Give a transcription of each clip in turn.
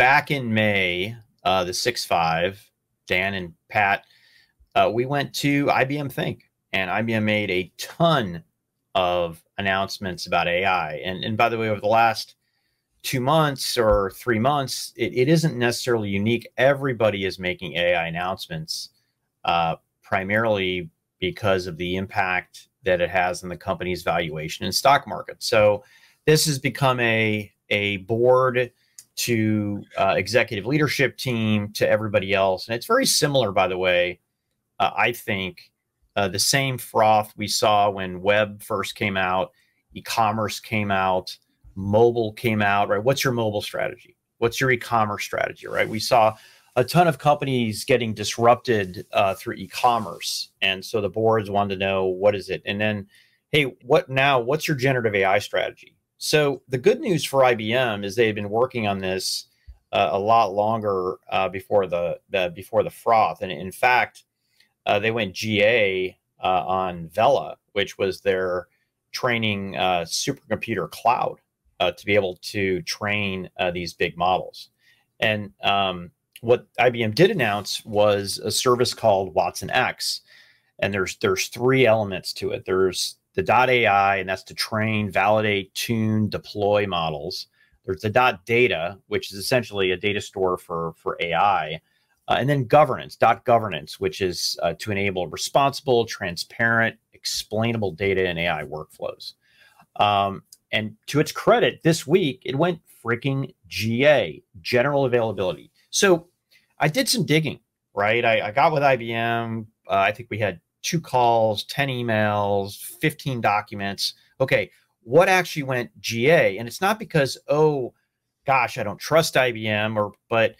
back in May, uh, the six five, Dan and Pat, uh, we went to IBM Think, and IBM made a ton of announcements about AI. And and by the way, over the last two months or three months, it, it isn't necessarily unique. Everybody is making AI announcements, uh, primarily because of the impact that it has on the company's valuation and stock market. So this has become a a board to uh, executive leadership team to everybody else, and it's very similar, by the way. Uh, I think uh, the same froth we saw when web first came out, e-commerce came out, mobile came out. Right? What's your mobile strategy? What's your e-commerce strategy? Right? We saw a ton of companies getting disrupted uh, through e-commerce, and so the boards wanted to know what is it, and then, hey, what now? What's your generative AI strategy? So the good news for IBM is they've been working on this uh, a lot longer uh, before the, the, before the froth, and in fact, uh, they went GA uh, on Vela, which was their training uh, supercomputer cloud uh, to be able to train these big models. And um, what IBM did announce was a service called Watsonx, and there's there's three elements to it. There's the .ai, and that's to train, validate, tune, deploy models. There's the dot .data, which is essentially a data store for for AI, uh, and then governance, dot .governance, which is uh, to enable responsible, transparent, explainable data and AI workflows. Um, and to its credit, this week it went freaking GA, general availability. So I did some digging, right? I, I got with IBM. Uh, I think we had two calls, 10 emails, 15 documents. Okay, what actually went GA? And it's not because, oh, gosh, I don't trust IBM or, but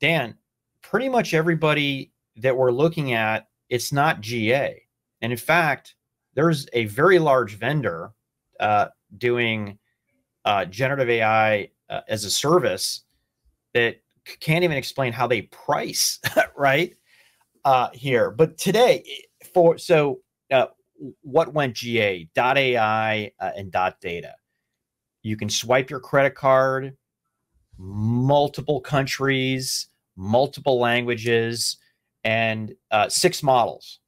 Dan, pretty much everybody that we're looking at, it's not GA. And in fact, there's a very large vendor uh, doing uh, generative AI uh, as a service that can't even explain how they price, right? Uh, here. But today, for so uh, what went GA dot AI uh, and dot data. You can swipe your credit card, multiple countries, multiple languages, and uh, six models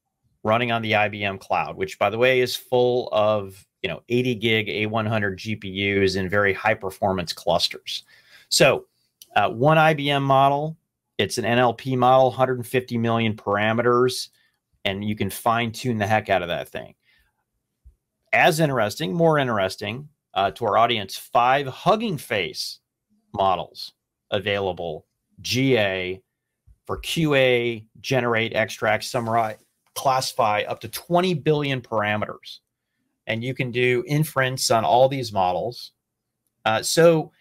running on the IBM cloud, which by the way is full of you know 80 gig A100 GPUs in very high performance clusters. So uh, one IBM model, it's an NLP model, 150 million parameters and you can fine tune the heck out of that thing. As interesting, more interesting uh, to our audience, five Hugging Face models available GA for QA, generate, extract, summarize, classify up to 20 billion parameters. And you can do inference on all these models. Uh, so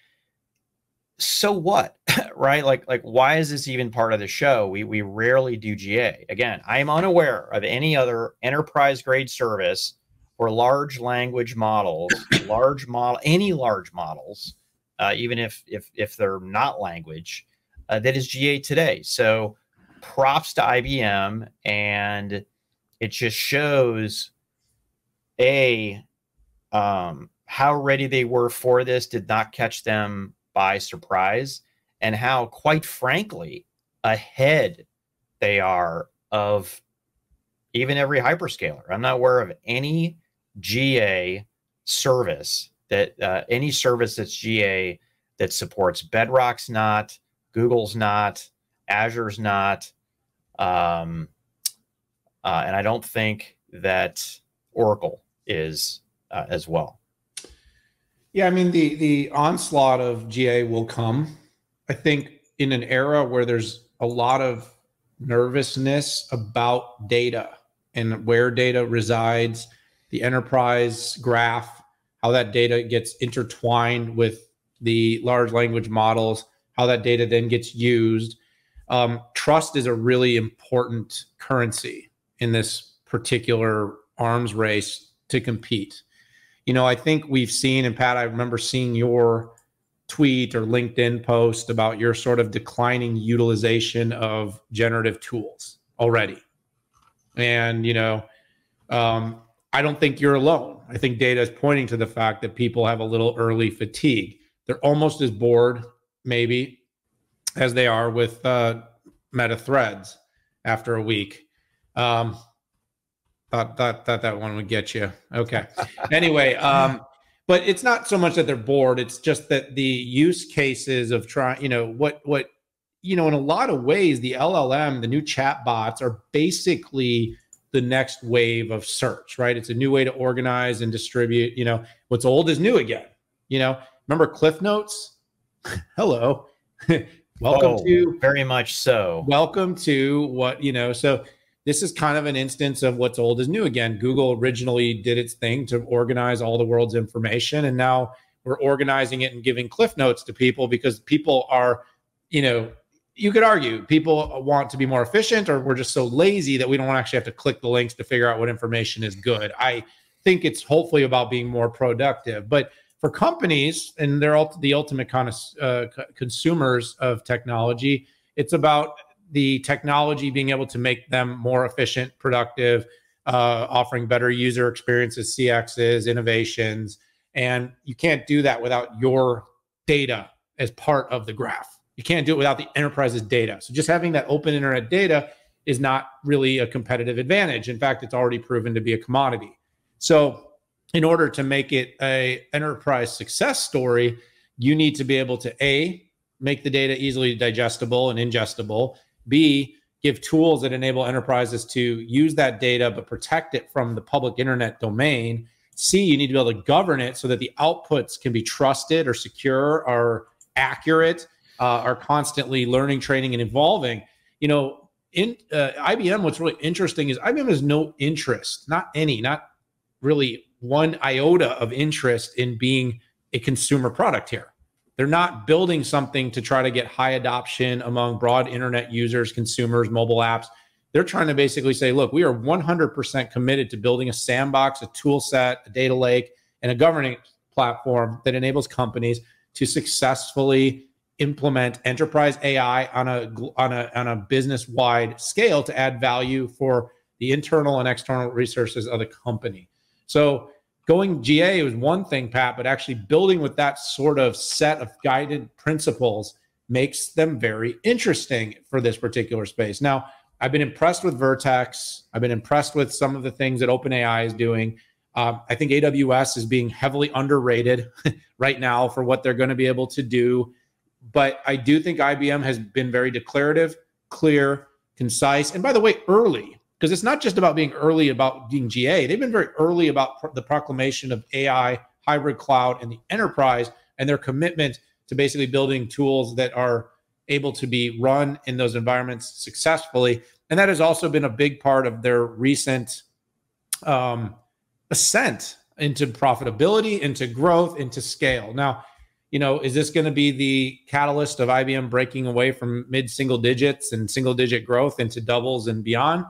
so what right? Like like why is this even part of the show? We we rarely do ga again i am unaware of any other enterprise grade service or large language models large model any large models uh, even if if if they're not language uh, that is ga today. So props to ibm and it just shows a um how ready they were for this did not catch them by surprise and how, quite frankly, ahead they are of even every hyperscaler. I'm not aware of any GA service that uh, any service that's GA that supports Bedrock's not, Google's not, Azure's not, um, uh, and I don't think that Oracle is uh, as well. Yeah, I mean the the onslaught of GA will come. I think in an era where there's a lot of nervousness about data and where data resides, the enterprise graph, how that data gets intertwined with the large language models, how that data then gets used. Um, trust is a really important currency in this particular arms race to compete you know, I think we've seen, and Pat, I remember seeing your tweet or LinkedIn post about your sort of declining utilization of generative tools already. And, you know, um, I don't think you're alone. I think data is pointing to the fact that people have a little early fatigue. They're almost as bored, maybe, as they are with uh, Meta Threads after a week. Um, thought, thought, thought that one would get you. Okay. anyway, um, but it's not so much that they're bored. It's just that the use cases of trying, you know, what, what, you know, in a lot of ways, the LLM, the new chat bots are basically the next wave of search, right? It's a new way to organize and distribute. You know, what's old is new again. You know, remember Cliff Notes? Hello. welcome oh, to very much so. Welcome to what, you know, so this is kind of an instance of what's old is new again. Google originally did its thing to organize all the world's information, and now we're organizing it and giving cliff notes to people because people are, you know, you could argue people want to be more efficient or we're just so lazy that we don't actually have to click the links to figure out what information is good. I think it's hopefully about being more productive. But for companies and they're the ultimate kind of uh, consumers of technology, it's about the technology being able to make them more efficient, productive, uh, offering better user experiences, CXs, innovations. And you can't do that without your data as part of the graph. You can't do it without the enterprise's data. So just having that open internet data is not really a competitive advantage. In fact, it's already proven to be a commodity. So in order to make it a enterprise success story, you need to be able to a make the data easily digestible and ingestible B, give tools that enable enterprises to use that data but protect it from the public internet domain. C, you need to be able to govern it so that the outputs can be trusted or secure or accurate, uh, are constantly learning, training, and evolving. You know, in uh, IBM, what's really interesting is IBM has no interest, not any, not really one iota of interest in being a consumer product here. They're not building something to try to get high adoption among broad internet users, consumers, mobile apps. They're trying to basically say, look, we are 100% committed to building a sandbox, a tool set, a data lake, and a governing platform that enables companies to successfully implement enterprise AI on a on a on a business wide scale to add value for the internal and external resources of the company. So going GA was one thing, Pat, but actually building with that sort of set of guided principles makes them very interesting for this particular space. Now, I've been impressed with Vertex. I've been impressed with some of the things that OpenAI is doing. Um, I think AWS is being heavily underrated right now for what they're going to be able to do. But I do think IBM has been very declarative, clear, concise, and by the way, early because it's not just about being early about being GA. They've been very early about the proclamation of AI, hybrid cloud, and the enterprise, and their commitment to basically building tools that are able to be run in those environments successfully. And that has also been a big part of their recent um, ascent into profitability, into growth, into scale. Now, you know, is this going to be the catalyst of IBM breaking away from mid single digits and single digit growth into doubles and beyond?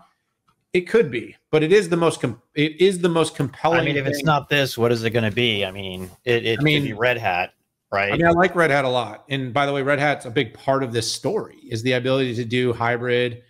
It could be, but it is the most com- it is the most compelling. I mean, if thing. it's not this, what is it going to be? I mean, it, it I mean, could be Red Hat, right? I mean, I like Red Hat a lot, and by the way, Red Hat's a big part of this story is the ability to do hybrid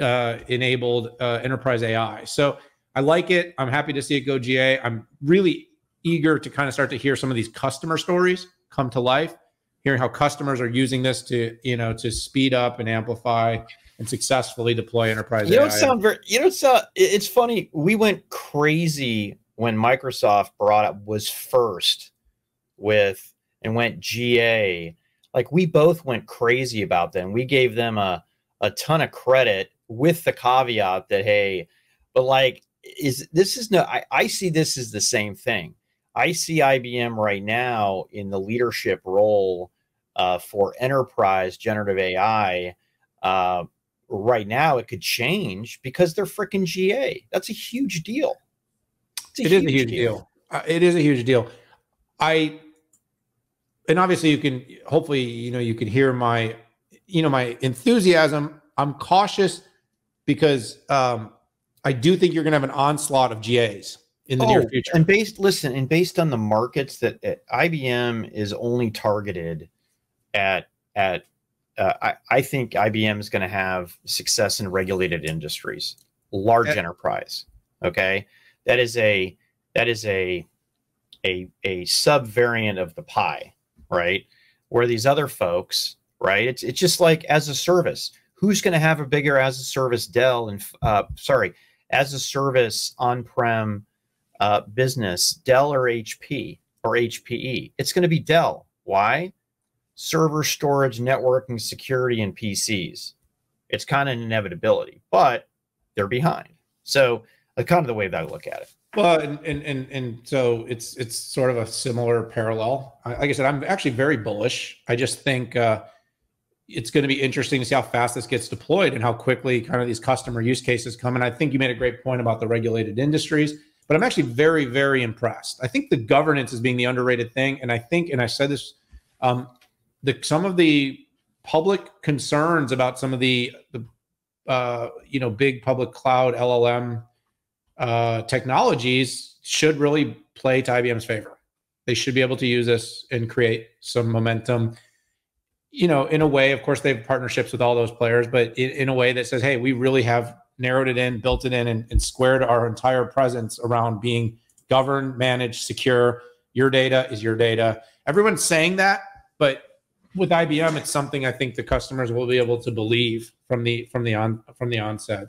uh, enabled uh, enterprise AI. So I like it. I'm happy to see it go GA. I'm really eager to kind of start to hear some of these customer stories come to life, hearing how customers are using this to you know to speed up and amplify and successfully deploy enterprise. You don't sound very. You don't sound. It's funny. We went crazy when Microsoft brought up was first with and went GA. Like we both went crazy about them. We gave them a a ton of credit with the caveat that hey, but like is this is no. I, I see this as the same thing. I see IBM right now in the leadership role uh, for enterprise generative AI. Uh, right now it could change because they're freaking GA. That's a huge deal. A it huge is a huge deal. deal. Uh, it is a huge deal. I and obviously you can hopefully you know you can hear my you know my enthusiasm. I'm cautious because um, I do think you're going to have an onslaught of GAs in the oh, near future. And based listen, and based on the markets that uh, IBM is only targeted at at uh, I, I, think IBM is going to have success in regulated industries, large yeah. enterprise. Okay, that is a that is a a a sub variant of the pie, right? Where these other folks, right? It's it's just like as a service. Who's going to have a bigger as a service Dell and uh, sorry, as a service on-prem uh, business, Dell or HP or HPE? It's going to be Dell. Why? Server storage, networking, security, and PCs. It's kind of an inevitability, but they're behind. So, uh, kind of the way that I look at it. Well, and, and and and so it's it's sort of a similar parallel. Like I said, I'm actually very bullish. I just think uh, it's going to be interesting to see how fast this gets deployed and how quickly kind of these customer use cases come. And I think you made a great point about the regulated industries, but I'm actually very very impressed. I think the governance is being the underrated thing, and I think, and I said this, um, the some of the public concerns about some of the the uh, you know big public cloud LLM uh, technologies should really play to IBM's favor. They should be able to use this and create some momentum. You know, in a way, of course, they have partnerships with all those players, but in, in a way that says, hey, we really have narrowed it in, built it in, and, and squared our entire presence around being governed, managed, secure. Your data is your data. Everyone's saying that, but with IBM, it's something I think the customers will be able to believe from the from the on from the onset.